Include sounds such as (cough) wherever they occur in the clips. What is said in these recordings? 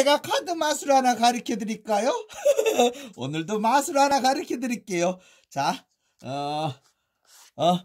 제가 카드 마술 하나 가르쳐 드릴까요? (laughs) 오늘도 마술 하나 가르쳐 드릴게요. 자, 어, 어,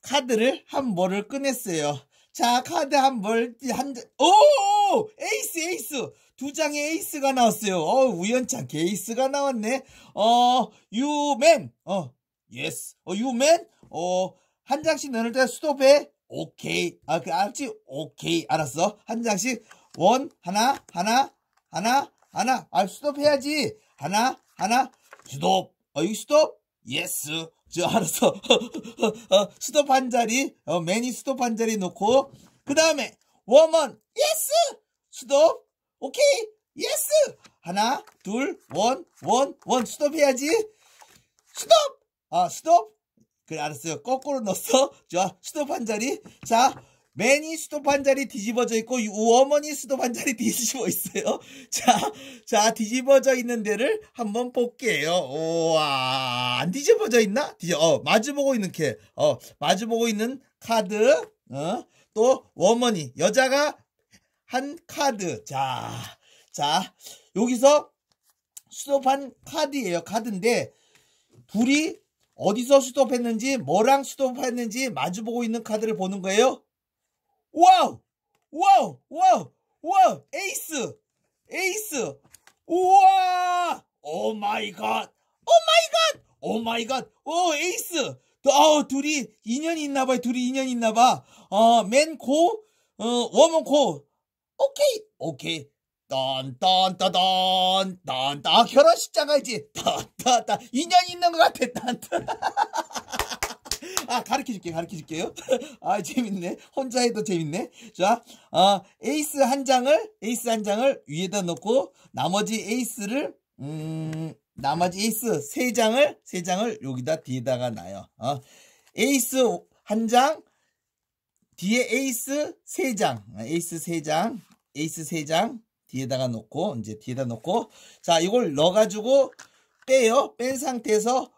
카드를 한 벌을 꺼냈어요. 자, 카드 한 벌, 한, 오! 에이스, 에이스! 두 장의 에이스가 나왔어요. 어, 우연찮게 에이스가 나왔네. 어, you man, 어, yes. 어, you man, 어, 한 장씩 넣을 때 스톱해. 오케이. 아, 그, 알지? 오케이. 알았어. 한 장씩. 원, 하나, 하나, 하나, 하나. 아, 스톱 해야지. 하나, 하나, 스톱. 어, 이 스톱? 예스. 저, 알았어. (laughs) 어, 스톱 한 자리, 어, 매니 스톱 한 자리 놓고, 그 다음에, 워먼, 예스! 스톱, 오케이, 예스! 하나, 둘, 원, 원, 원, 스톱 해야지. 스톱! 아, 스톱? 그래, 알았어요. 거꾸로 넣었어. 자, 스톱 한 자리. 자, man이 스톱 한 자리 뒤집어져 있고 woman이 스톱 한 자리 뒤집어 있어요. (laughs) 자, 자 뒤집어져 있는 데를 한번 볼게요. 우와, 안 뒤집어져 있나? 뒤, 어, 마주보고 있는 캐, 어, 마주보고 있는 카드, 어, 또 woman이 여자가 한 카드. 자, 자 여기서 스톱한 카드예요. 카드인데 둘이 어디서 스톱했는지 뭐랑 스톱했는지 마주보고 있는 카드를 보는 거예요. Wow! Wow! Wow! Wow! 에이스! 에이스! 우와! Oh my God! Oh my God! Oh my God! 오 에이스! 어, 둘이 인연이 있나 봐요. 둘이 인연이 있나 봐. 어, man go, 어, woman go. 오케이. 오케이. 딴딴따단 딴딴 아, 결혼식장 가야지 딴딴딴 인연 있는 것 같아 딴딴 (laughs) 아 가르쳐 줄게 가르쳐 줄게요. (laughs) 아 재밌네. 혼자 해도 재밌네. 자 어, 에이스 한 장을 에이스 한 장을 위에다 놓고 나머지 에이스를 음 나머지 에이스 세 장을 세 장을 여기다 뒤에다가 놔요. 어, 에이스 한 장 뒤에 에이스 세 장. 에이스 세 장 에이스 세 장 뒤에다가 놓고 이제 뒤에다 놓고. 자 이걸 넣어가지고 빼요. 뺀 상태에서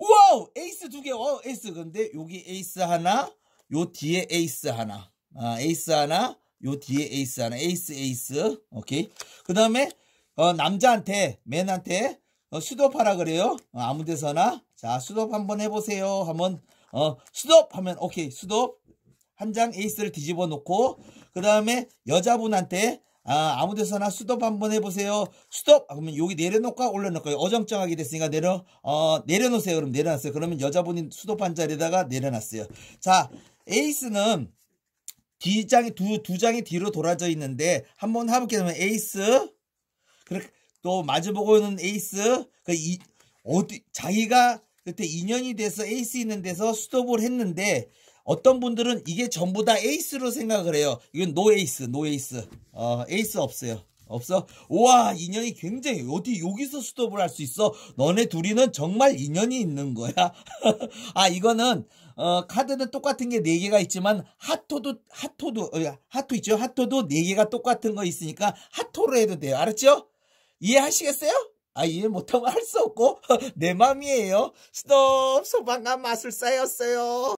wow 에이스 두개. 어 에이스. 근데 여기 에이스 하나 요 뒤에 에이스 하나. 아 에이스 하나 요 뒤에 에이스 하나. 에이스 에이스. 오케이. 그 다음에 어, 남자한테 man한테 어, 스톱하라 그래요. 어, 아무 데서나. 자 스톱 한번 해보세요. 하면 어 스톱 하면 오케이. 스톱 한 장 에이스를 뒤집어 놓고 그 다음에 여자분한테 아, 아무 데서나 스톱 한번 해보세요. 스톱! 그러면 여기 내려놓을까? 올려놓을까요? 어정쩡하게 됐으니까 내려, 어, 내려놓으세요. 그럼 내려놨어요. 그러면 여자분이 스톱 한 자리에다가 내려놨어요. 자, 에이스는 뒤장이, 두, 두 장이 뒤로 돌아져 있는데, 한번 해볼게요. 그러면 에이스, 그렇게, 또 마주보고 있는 에이스, 그, 이, 어디, 자기가 그때 인연이 돼서 에이스 있는 데서 스톱을 했는데, 어떤 분들은 이게 전부 다 에이스로 생각을 해요. 이건 no 에이스, no 에이스. 어, 에이스 없어요. 없어? 우와, 인연이 굉장히, 어디 여기서 스톱을 할 수 있어? 너네 둘이는 정말 인연이 있는 거야. (laughs) 아, 이거는, 어, 카드는 똑같은 게 4개가 있지만, 하토도, 하토도, 어, 하토 있죠? 하토도 4개가 똑같은 거 있으니까, 하토로 해도 돼요. 알았죠? 이해하시겠어요? 아, 이해 못하면 할 수 없고, (laughs) 내 맘이에요. 스톱, 소방관 마술사였어요.